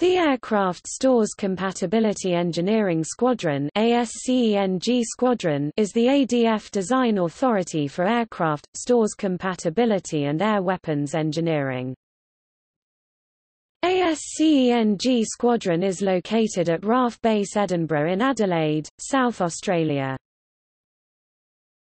The Aircraft Stores Compatibility Engineering Squadron (ASCENG Squadron is the ADF design authority for aircraft, stores compatibility and air weapons engineering. ASCENG Squadron is located at RAAF Base Edinburgh in Adelaide, South Australia.